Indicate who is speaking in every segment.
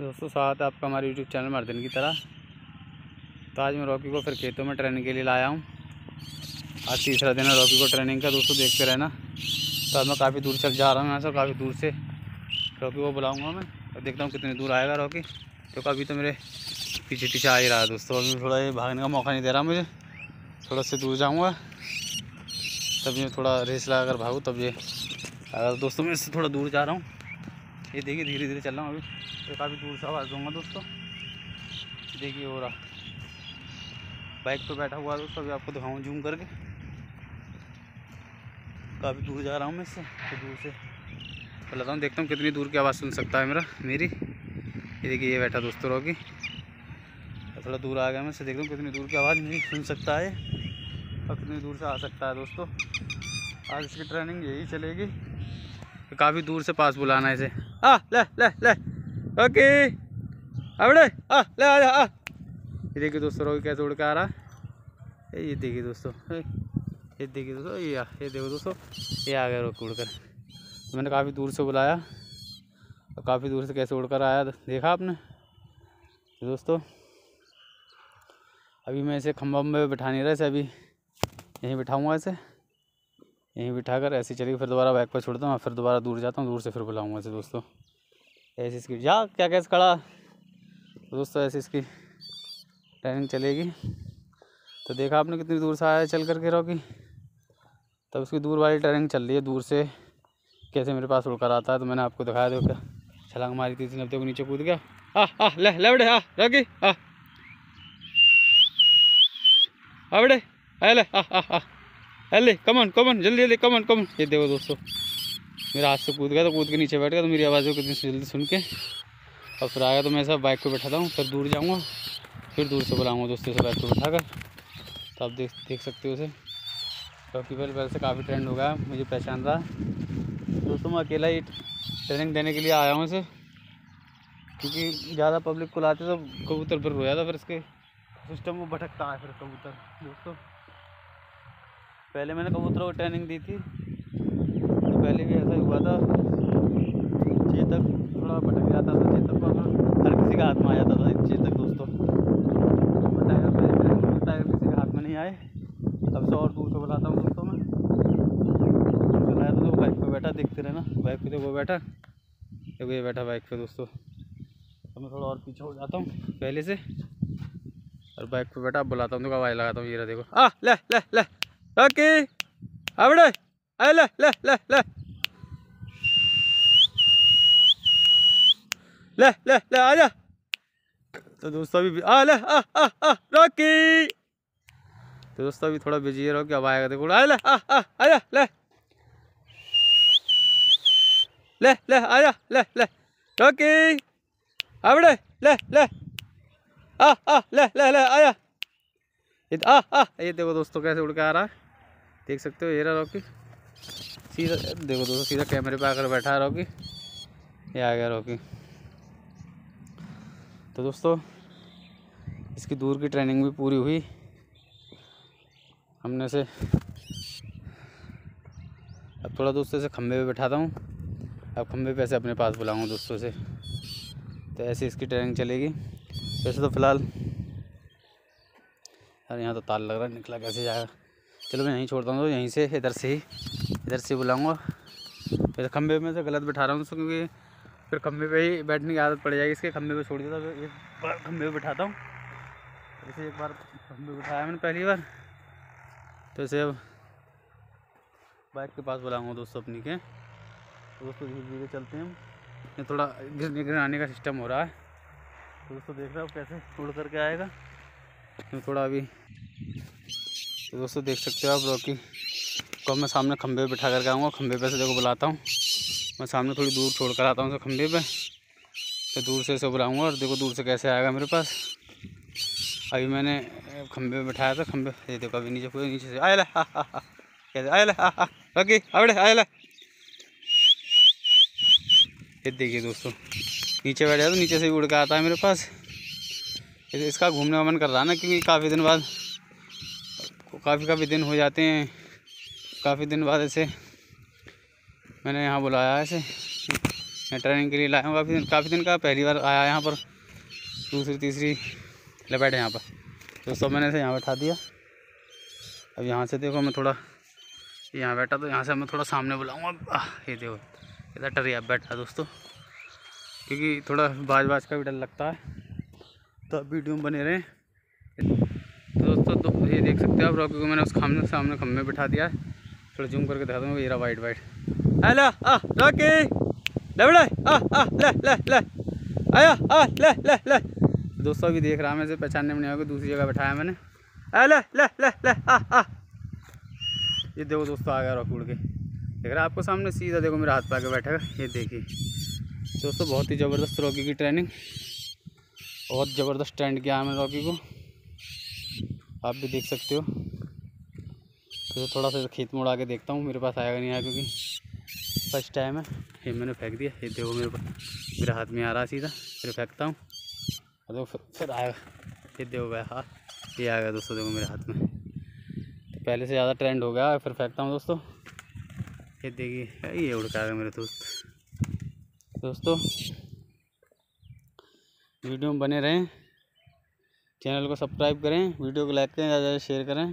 Speaker 1: दोस्तों है आपका हमारे यूट्यूब चैनल मर्दन की तरह। तो आज मैं रॉकी को फिर खेतों में ट्रेनिंग के लिए लाया हूँ। आज तीसरा दिन है रॉकी को ट्रेनिंग का, दोस्तों, देखते रहना। तो आज मैं काफ़ी दूर चल जा रहा हूँ, यहाँ से काफ़ी दूर से। रॉकी को बुलाऊँगा मैं, और देखता हूँ कितनी दूर आएगा रॉकी क्योंकि तो अभी तो मेरे पीछे पीछे आ ही रहा है दोस्तों, अभी थोड़ा ये भागने का मौका नहीं दे रहा मुझे। थोड़ा से दूर जाऊँगा, तब ये थोड़ा रेस लगा कर भागूँ, तब ये। दोस्तों, मैं इससे थोड़ा दूर जा रहा हूँ। ये देखिए धीरे धीरे चल रहा हूँ अभी। तो काफ़ी दूर से आवाज़ दूँगा दोस्तों। देखिए हो रहा। बाइक पर बैठा हुआ दोस्तों, अभी आपको दिखाऊँ जूम करके। काफ़ी दूर जा रहा हूँ मैं इससे तो दूर से। चलाता हूँ, देखता हूँ कितनी दूर की आवाज़ सुन सकता है मेरा, मेरी। ये देखिए, ये बैठा दोस्तों रोकी थोड़ा दूर आ गया मैं इससे, देखता हूँ कितनी दूर की आवाज़ मेरी सुन सकता है। और कितनी दूर से आ सकता है दोस्तों। आज इसकी ट्रेनिंग यही चलेगी काफ़ी दूर से पास बुलाना है इसे। आ, ले ले ले। ओके। अबड़े आ, ले आ जा ये देखिए दोस्तों रोगी कैसे उड़ के आ रहा है। ये देखिए दोस्तों ये देखिए दोस्तों, ये आ, ये देखो दोस्तों, ये आ गया रोक उड़ कर तो मैंने काफ़ी दूर से बुलाया, और काफ़ी दूर से कैसे उड़ कर आया, देखा आपने? दोस्तों, अभी मैं इसे खंभा में बैठा नहीं रहा, इसे अभी यहीं बिठाऊँगा इसे। यहीं बिठाकर ऐसे चलिए, फिर दोबारा बैग पर छोड़ता हूँ, फिर दोबारा दूर जाता हूँ, दूर से फिर बुलाऊँगा इसे दोस्तों। ऐसे इसकी। जा, क्या कैसे खड़ा? तो दोस्तों ऐसी इसकी ट्रेनिंग चलेगी। तो देखा आपने कितनी दूर से आया चल करके रॉकी तब उसकी दूर वाली ट्रेनिंग चल रही है, दूर से। कैसे मेरे पास उड़कर आता है तो मैंने आपको दिखाया, देखो छलांग मारी थी तीन हफ़्ते को नीचे कूद गया। आ आ, ले ले बड़े आ रॉकी आ। आ बड़े आ, ले, आ आ आ। अले कमन कमन जल्दी जल्दी कमन कमन ये देखो दोस्तों मेरा हाथ से कूद गया तो कूद के नीचे बैठ गया तो मेरी आवाज़ को कितनी जल्दी सुन के। और फिर आया तो मैं सब बाइक पे बैठाता हूँ, फिर दूर जाऊँगा, फिर दूर से बुलाऊँगा दोस्तों से बाइक पे बैठा कर तो आप देख देख सकते हो उसे। क्योंकि पहले पहले से काफ़ी ट्रेंड हो गया, मुझे पहचान रहा। दोस्तों, मैं अकेला ही ट्रेनिंग देने के लिए आया हूँ इसे। क्योंकि ज़्यादा पब्लिक को लाते तो कबूतर फिर रोया था फिर इसके। सिस्टम वो भटकता है फिर कबूतर, दोस्तों। पहले मैंने कबूतरों को ट्रेनिंग दी थी। पहले भी ऐसा हुआ था। चेतक थोड़ा भटक जाता था, चेतक को हर किसी का हाथ में आ जाता था, चेतक दोस्तों। टायर मेरे टायर किसी के हाथ में नहीं आए। अब से और दूर से बुलाता हूँ दोस्तों मैं। चलाया तो बाइक पर बैठा, देखते रहना। बाइक पे तो वो बैठा। देखो, ये बैठा बाइक पे दोस्तों। अब मैं थोड़ा और पीछे हो जाता हूँ, पहले से। और बाइक पे बैठा बुलाता हूँ, देखो, आवाज़ लगाता हूँ, ये रहा देखो। आ, ले ले ले। ओके अबड़े अरे ले ले ले ले। ले ले ले आजा तो दोस्तों अभी आ, ले, आ आ आ, रॉकी। तो दोस्तों अभी थोड़ा बिज़ी है, रॉकी, अब आएगा देखो आ ले, आ आ आजा ले। ले ले आजा ले ले। रॉकी अब ले ले। आ आ, ले ले ले आजा ये आ आ, ये देखो दोस्तों कैसे उड़ के आ रहा है। देख सकते हो, ये रहा रॉकी। सीधा, देखो दोस्तों, सीधा कैमरे पे आकर बैठा है रॉकी। ये आ गया रॉकी। तो दोस्तों, इसकी दूर की ट्रेनिंग भी पूरी हुई। हमने से, अब थोड़ा दोस्तों से खंभे पे बैठाता हूँ। अब खंभे पे ऐसे अपने पास बुलाऊँ दोस्तों से तो ऐसे इसकी ट्रेनिंग चलेगी। वैसे तो फ़िलहाल, अरे यहाँ तो ताल लग रहा है, निकला कैसे जाएगा? चलो मैं यहीं छोड़ता हूँ तो यहीं से इधर से ही, इधर से बुलाऊँगा। फिर खंभे में से गलत बैठा रहा हूँ, क्योंकि फिर खंभे पे ही बैठने की आदत पड़ जाएगी। इसके खंभे पे छोड़ था एक बार खंभे पे बैठाता हूँ। ऐसे एक बार खंभे बैठाया मैंने पहली बार। तो ऐसे अब बाइक के पास बुलाऊँगा दोस्तों अपनी के। दोस्तों धीरे धीरे चलते हैं ये थोड़ा गिरने गिराने का सिस्टम हो रहा है। तो दोस्तों देख रहे हो कैसे उड़ करके आएगा। तो थोड़ा अभी तो दोस्तों देख सकते हो आप रॉकी को मैं सामने खंभे पे बिठा करके आऊँगा, खंभे पे से देखो बुलाता हूँ। मैं सामने थोड़ी दूर छोड़ कर आता हूँ उसे खंभे पे। तो दूर से इसे बुलाऊँगा और देखो दूर से कैसे आएगा मेरे पास। अभी मैंने खंभे पे बिठाया था, खंभे ये देखो अभी नीचे पूरे नीचे से आए ला। कैसे? आए ला। रॉकी आवड़े आए ला। ये देखिए दोस्तों, नीचे बैठ जाए तो नीचे से उड़ के आता है मेरे पास। इसका घूमने का मन कर रहा है ना, क्योंकि काफ़ी दिन बाद काफ़ी काफ़ी दिन हो जाते हैं। काफ़ी दिन बाद ऐसे मैंने यहाँ बुलाया ऐसे। मैं ट्रेनिंग के लिए लाया हूँ। काफ़ी दिन काफ़ी दिन का पहली बार आया यहाँ पर। दूसरी, तीसरी लपेट है यहाँ पर। तो सब मैंने इसे यहाँ बैठा दिया। अब यहाँ से देखो मैं थोड़ा यहाँ बैठा तो यहाँ से मैं थोड़ा सामने बुलाऊँगा। ये देखो इधर टरिया बैठा दोस्तों। क्योंकि थोड़ा बाज बाज का भी डर लगता है। तो अब वीडियो में बने रहें। ये देख सकते हो आप, रॉकी को मैंने उस खामने, सामने खंभे बैठा दिया थोड़ा जूम करके दिखा दूँगा, ये रहा वाइट वाइट हेलो आ, रॉकी! ले आ आ, ले ले ले। आया, आ, ले ले ले। दोस्तों, अभी देख रहा मैं इसे पहचानने में नहीं आया दूसरी जगह बैठाया मैंने। आ ले ले ले ले, आ आ। ये देखो दोस्तों, आ गया रॉकी उड़ के। देख रहा आपको सामने, सीधा देखो मेरा हाथ पे आके बैठेगा। ये देखिए। दोस्तों, बहुत ही ज़बरदस्त रॉकी की ट्रेनिंग बहुत ज़बरदस्त ट्रेंड किया है मैंने रॉकी को। आप भी देख सकते हो। तो थोड़ा सा खेत में उड़ा के देखता हूँ मेरे पास आएगा नहीं आया क्योंकि फ़र्स्ट टाइम है। ये मैंने फेंक दिया ये देखो मेरे पास मेरे हाथ में आ रहा सीधा फिर फेंकता हूँ। और देखो फिर फिर आएगा। ये देखो भाई हाथ ये आ गया दोस्तों देखो मेरे हाथ में। तो पहले से ज़्यादा ट्रेंड हो गया फिर फेंकता हूँ दोस्तों। ये देखिए ये उड़ के आ गया मेरे दोस्त। दोस्तों वीडियो में बने रहें। चैनल को सब्सक्राइब करें, वीडियो को लाइक करें, ज़्यादा ज़्यादा शेयर करें,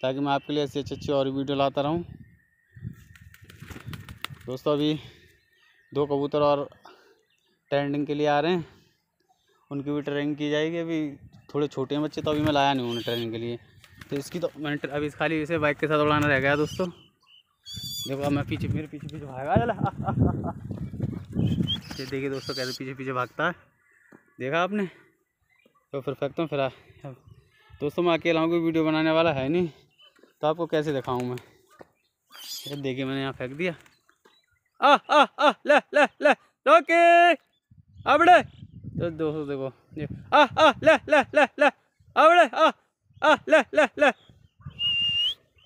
Speaker 1: ताकि मैं आपके लिए ऐसी अच्छी अच्छी और वीडियो लाता रहूँ। दोस्तों, अभी दो कबूतर और ट्रेंडिंग के लिए आ रहे हैं। उनकी भी ट्रेनिंग की जाएगी। अभी थोड़े छोटे हैं बच्चे तो अभी मैं लाया नहीं उन्हें ट्रेनिंग के लिए। तो इसकी तो मैंने अभी खाली इसे बाइक के साथ उड़ाना रह गया दोस्तों। देखो मैं पीछे मेरे पीछे पीछे भागा ये देखिए दोस्तों, कैसे पीछे पीछे भागता है। देखा आपने? तो फिर फेंकता हूँ, फिर दोस्तों मैं अकेला हूँ, कोई वीडियो बनाने वाला है नहीं। तो आपको कैसे दिखाऊँ मैं? ये देखिए, मैंने यहाँ फेंक दिया। आ आ आ, ले ले ले अबड़े तो दोस्तों देखो आ आ, ले ले ले ले अबड़े आ आ, ले ले ले।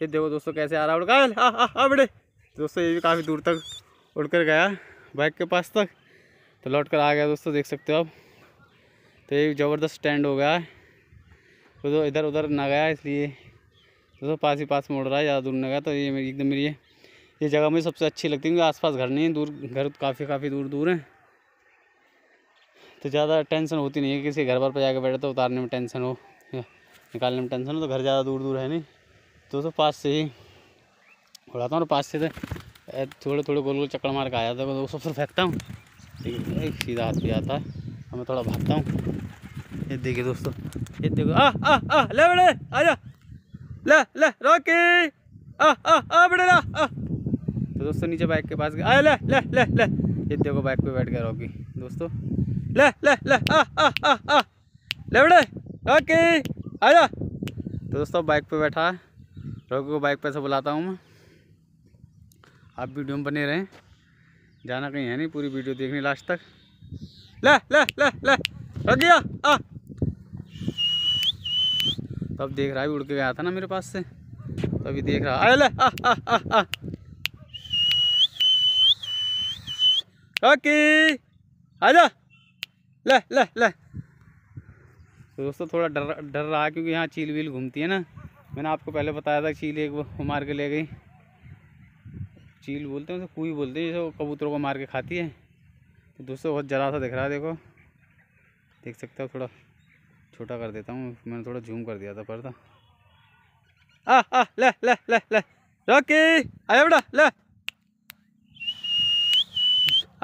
Speaker 1: ये देखो दोस्तों कैसे आ रहा उड़ आ आ अबड़े दोस्तों ये भी काफ़ी दूर तक उड़कर गया, बाइक के पास तक। तो लौट कर आ गया दोस्तों, देख सकते हो आप। तो ये ज़बरदस्त स्टैंड हो गया। है तो, तो इधर उधर ना गया इसलिए दोस्तों पास ही पास मोड़ रहा है ज़्यादा दूर ना गया तो ये मेरी एकदम मेरी ये जगह मुझे सबसे अच्छी लगती है क्योंकि आसपास घर नहीं है दूर घर काफ़ी काफ़ी दूर दूर हैं। तो ज़्यादा टेंशन होती नहीं है किसी घर पर जाकर बैठे तो उतारने में टेंशन हो निकालने में टेंशन हो तो घर ज़्यादा दूर दूर है नहीं। तो दोस्तों पास से ही उड़ाता हूँ और पास से तो थोड़े थोड़े गोल गोल चक्कर मार के आ जाता है दोस्तों फिर फेंकता हूँ। सीधा हाथ भी आता है। और मैं थोड़ा भागता हूँ। ये देखिए दोस्तों, ये देखो। आ आ आ, ले बड़े आजा ले ले, रोकी। आ आ आ बड़े ला, आ। तो दोस्तों, नीचे बाइक के पास गया ले ले ले ले। ये देखो बाइक पे बैठ गया रॉकी। दोस्तों, ले ले ले, आ आ आ आ। ले बड़े रॉकी आजा तो दोस्तों, बाइक पे बैठा है। रॉकी को बाइक पे से बुलाता हूँ मैं। आप वीडियो में बने रहें। जाना कहीं है नहीं, पूरी वीडियो देखनी लास्ट तक। ले ले ले ले। रख गया आ। तो अब देख रहा है, उड़ के गया था ना मेरे पास से। तो अभी देख रहा। है ले, आ आ आ रॉकी आजा ले ले ले। दोस्तों, थोड़ा डर डर रहा है क्योंकि यहाँ चील वील घूमती है ना। मैंने आपको पहले बताया था, चील एक वो मार के ले गई। चील बोलते हैं उसे, कुई बोलते हैं जैसे वो कबूतरों को मार के खाती है। दोस्तों, बहुत जरा सा दिख रहा है, देखो। देख सकते हो, थोड़ा छोटा कर देता हूँ। मैंने थोड़ा जूम कर दिया था पर्दा आ आ, ले ले ले ले। रॉकी, आया बेटा, ले।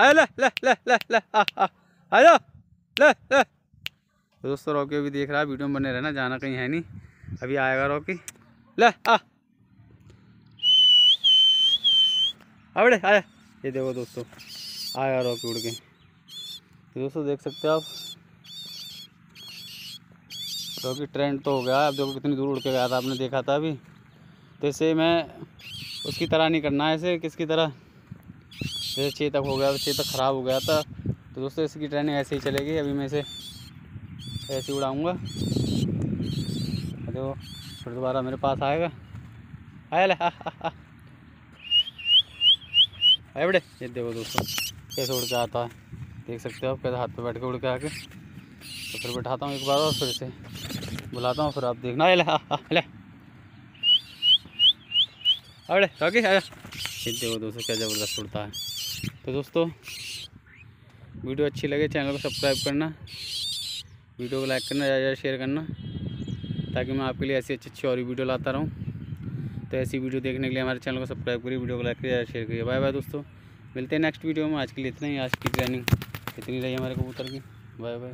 Speaker 1: आया, ले ले ले ले ले ले ले। तो दोस्तों, रॉकी अभी देख रहा है, वीडियो में बने रहना, जाना कहीं है नहीं। अभी आएगा रॉकी। ले, आ। आया। ये देखो दोस्तों। आया रॉकी उड़ के तो दोस्तों, देख सकते हो आप। रॉकी ट्रेंड तो हो गया अब देखो कितनी दूर उड़ के गया था, आपने देखा था अभी। तो इसे मैं उसकी तरह नहीं करना है ऐसे, किसकी तरह? जैसे चेतक हो गया तो चेतक ख़राब हो गया था। तो दोस्तों, इसकी ट्रेनिंग ऐसे ही चलेगी। अभी मैं इसे ऐसे उड़ाऊँगा। देखो, फिर दोबारा मेरे पास आएगा। आया ले, हा ये देखो दोस्तों। कैसे उड़ के आता है? देख सकते हो आप कैसे हाथ पे बैठ के उड़ के आके। तो फिर बैठाता हूँ एक बार और फिर से। बुलाता हूँ फिर आप देखना। अरे अरे। ओके देखो दोस्तों, क्या ज़बरदस्त उड़ता है। तो दोस्तों, वीडियो अच्छी लगे, चैनल को सब्सक्राइब करना। वीडियो को लाइक करना, ज़्यादा ज़्यादा शेयर करना। ताकि मैं आपके लिए ऐसी अच्छी अच्छी और वीडियो लाता रहूँ। तो ऐसी वीडियो देखने के लिए हमारे चैनल को सब्सक्राइब करिए, वीडियो को लाइक करिए, ज़्यादा शेयर करिए। बाय बाय दोस्तों। मिलते हैं नेक्स्ट वीडियो में। आज के लिए इतना ही। आज की ट्रेनिंग इतनी रही हमारे कबूतर की। Bye bye